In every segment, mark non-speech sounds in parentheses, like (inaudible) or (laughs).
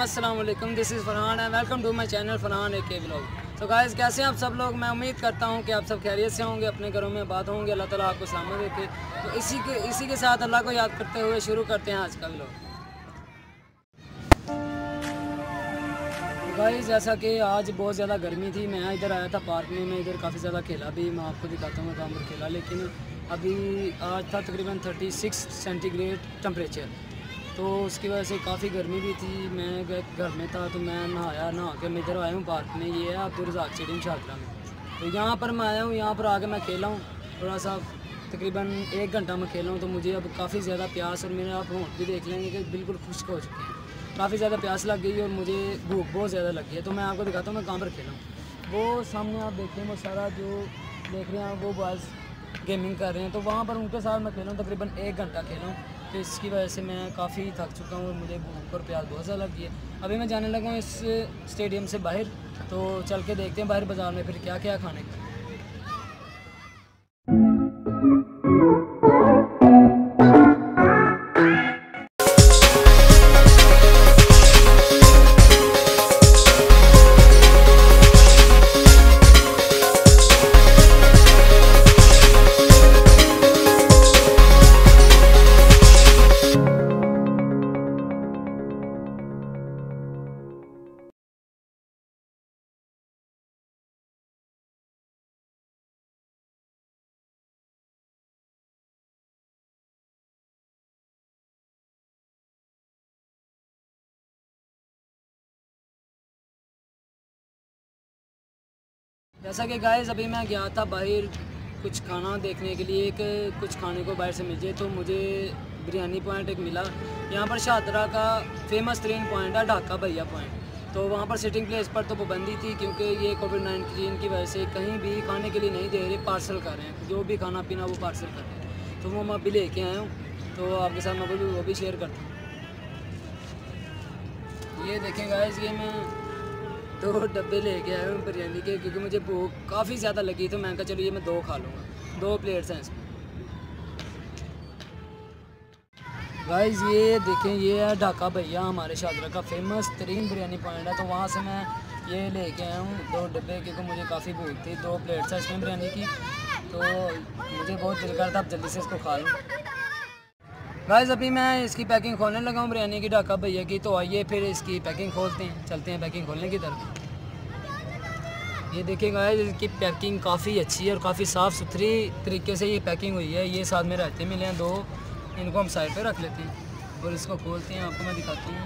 अस्सलाम this is Farhan and welcome to my channel Farhan A K vlog तो guys कैसे हैं आप सब लोग? मैं उम्मीद करता हूँ कि आप सब खैरियत से होंगे, अपने घरों में बात होंगे, अल्लाह ताला आपको सलामत रखे। तो इसी के इसी के साथ अल्लाह को याद करते हुए शुरू करते हैं आज का व्लॉग गाइस जैसा कि आज बहुत ज़्यादा गर्मी थी, मैं इधर आया था पार्क में, मैं इधर काफ़ी ज़्यादा खेला भी, मैं आपको दिखाता हूँ कहाँ पर खेला, लेकिन अभी आज था तकरीबन 36 सेंटीग्रेड टेम्परेचर। तो उसकी वजह से काफ़ी गर्मी भी थी। मैं घर में था तो मैं नहाया, नहा के मैं इधर आया हूँ पार्क में। ये है अब्दुल रजाक स्टेडियम शाहरा में। तो यहाँ पर मैं आया हूँ, यहाँ पर आके मैं खेला हूँ। थोड़ा सा तकरीबन एक घंटा मैं खेला हूँ तो मुझे अब काफ़ी ज़्यादा प्यास और मेरे आप होंठ भी देख लेंगे कि बिल्कुल खुश्क हो चुके हैं। काफ़ी ज़्यादा प्यास लग गई और मुझे भूख बहुत ज़्यादा लग गई है। तो मैं आपको दिखाता हूँ मैं कहाँ पर खेला हूँ। वो सामने आप देखें वो सारा जो देख रहे हैं वो बॉयज़ गेमिंग कर रहे हैं। तो वहाँ पर उनके साथ मैं खेला हूँ तकरीबन एक घंटा खेला हूँ तो इसकी वजह से मैं काफ़ी थक चुका हूँ और मुझे भूख और प्यास बहुत ज़्यादा लगी है। अभी मैं जाने लगा हूँ इस स्टेडियम से बाहर तो चल के देखते हैं बाहर बाज़ार में फिर क्या क्या खाने का। जैसा कि गाइस अभी मैं गया था बाहर कुछ खाना देखने के लिए, एक कुछ खाने को बाहर से मिल तो मुझे बिरयानी पॉइंट एक मिला। यहाँ पर शाहतरा का फ़ेमस तरीन पॉइंट है, ढाका भैया पॉइंट तो वहाँ पर सिटिंग प्लेस पर तो पाबंदी थी, क्योंकि ये कोविड नाइन्टीन की वजह से कहीं भी खाने के लिए नहीं दे रहे पार्सल कर रहे हैं। जो भी खाना पीना वो पार्सल कर रहे हैं। तो वो मैं अभी लेके आया हूँ। तो आपके साथ मैं वो भी शेयर करता हूँ। ये देखें गाइस ये मैं दो डब्बे लेके आया हूँ बिरयानी के, क्योंकि मुझे भूख काफ़ी ज़्यादा लगी तो मैं कहा चलो ये मैं दो खा लूँगा। दो प्लेट्स हैं इसमें। गाइस ये देखें, ये है ढाका भैया, हमारे शादरा का फ़ेमस तरीन बिरयानी पॉइंट है तो वहाँ से मैं ये लेके आया हूँ दो डब्बे, क्योंकि मुझे काफ़ी भूख थी, दो प्लेट्स है इसमें बिरयानी की। तो मुझे बहुत दिल करता अब जल्दी से इसको खा लूँ। गाइस अभी मैं इसकी पैकिंग खोलने लगा हूँ, बिरयानी की ढाका भैया की। तो आइए फिर इसकी पैकिंग खोलते हैं। चलते हैं पैकिंग खोलने की तरफ़। ये देखिए गाइस इसकी पैकिंग काफ़ी अच्छी है और काफ़ी साफ़ सुथरी तरीके से ये पैकिंग हुई है। ये साथ में रहते मिले हैं दो। इनको हम साइड पर रख लेते हैं और इसको खोलते हैं। आपको मैं दिखाता हूँ।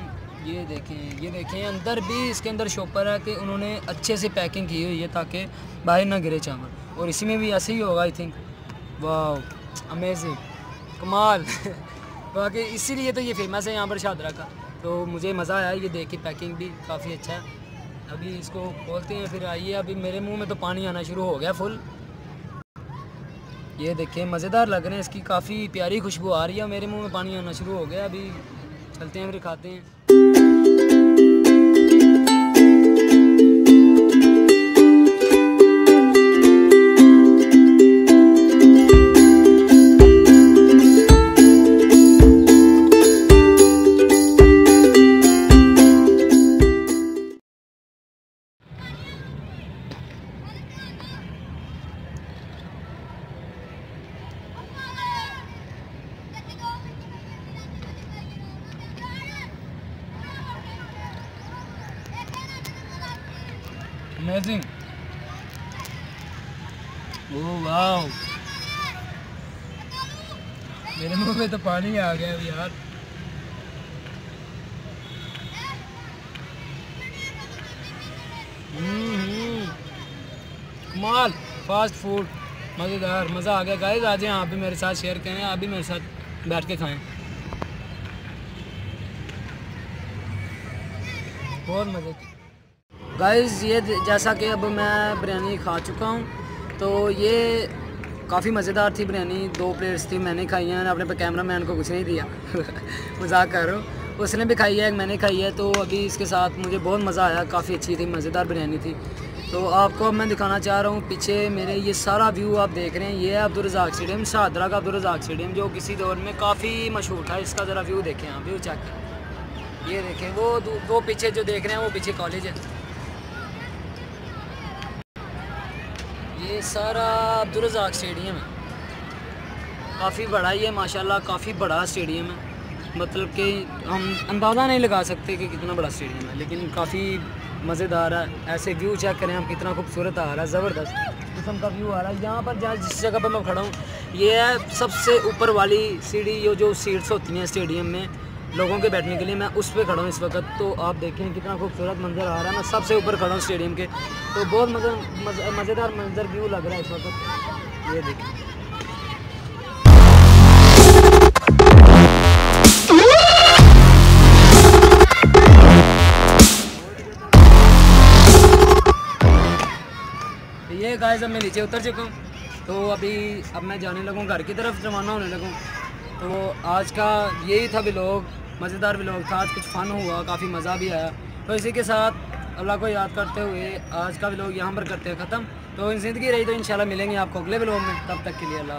ये देखें ये देखें, अंदर भी इसके अंदर शॉपर है कि उन्होंने अच्छे से पैकिंग की हुई है ताकि बाहर ना गिरे चावल। और इसी में भी ऐसे ही होगा आई थिंक वाह अमेजिंग कमाल। (laughs) बाकी इसीलिए तो ये फ़ेमस है यहाँ पर शादरा का। तो मुझे मज़ा आया ये देख के पैकिंग भी काफ़ी अच्छा है। अभी इसको खोलते हैं, फिर आइए। अभी मेरे मुँह में तो पानी आना शुरू हो गया फुल ये देखिए मज़ेदार लग रहे हैं इसकी। काफ़ी प्यारी खुशबू आ रही है, मेरे मुँह में पानी आना शुरू हो गया। अभी चलते हैं, फिर खाते हैं। अमेजिंग ओह वाओ मेरे मुँह में तो पानी आ गया अभी यार। कमाल फास्ट फ़ूड मज़ेदार, मज़ा आ गया। गाइस आ जाएँ आप भी मेरे साथ शेयर करें, आप भी मेरे साथ बैठ के खाएँ। बहुत मज़े। की गाइस ये जैसा कि अब मैं बिरयानी खा चुका हूँ तो ये काफ़ी मज़ेदार थी बिरयानी। दो प्लेट्स थी, मैंने खाई हैं अपने कैमरा मैन को कुछ नहीं दिया। (laughs) मज़ाक कर रहा हूँ। उसने भी खाई है मैंने खाई है तो अभी इसके साथ मुझे बहुत मज़ा आया। काफ़ी अच्छी थी, मज़ेदार बिरयानी थी। तो आपको अब मैं दिखाना चाह रहा हूँ, पीछे मेरे ये सारा व्यू आप देख रहे हैं। ये है अब्दुलरजाक स्टेडियम शाहदरा का अब्दुलरजाक स्टेडियम जो किसी दौर में काफ़ी मशहूर था। इसका ज़रा व्यू देखें, आप व्यू चेक ये देखें, वो वो पीछे जो देख रहे हैं, वो पीछे कॉलेज है। ये सारा अब्दुलरजाक स्टेडियम है। काफ़ी बड़ा ही है माशाल्लाह काफ़ी बड़ा स्टेडियम है। मतलब कि हम अंदाज़ा नहीं लगा सकते कि कितना बड़ा स्टेडियम है, लेकिन काफ़ी मज़ेदार है। ऐसे व्यू चेक करें हम, कितना खूबसूरत आ रहा है, ज़बरदस्त किस्म का व्यू आ रहा है। यहाँ पर जहाँ जिस जगह पर मैं खड़ा हूँ, ये है सबसे ऊपर वाली सीढ़ी, ये जो सीट्स होती हैं स्टेडियम में लोगों के बैठने के लिए मैं उस पर खड़ा हूँ इस वक्त। तो आप देखें कितना खूबसूरत मंजर आ रहा है। मैं सबसे ऊपर खड़ा हूँ स्टेडियम के। तो बहुत मज़े मज़ेदार मंजर व्यू लग रहा है इस वक्त। ये देखें। ये गाइस अब मैं नीचे उतर चुका हूँ। तो अभी, अब मैं जाने लगूँ, घर की तरफ़ रवाना होने लगूँ। तो आज का यही था ब्लॉग मज़ेदार व्लॉग था, आज कुछ फ़न हुआ, काफ़ी मज़ा भी आया। तो इसी के साथ अल्लाह को याद करते हुए आज का व्लॉग यहाँ पर करते हैं ख़त्म। तो ज़िंदगी रही तो इंशाल्लाह मिलेंगे आपको अगले व्लॉग में। तब तक के लिए अल्लाह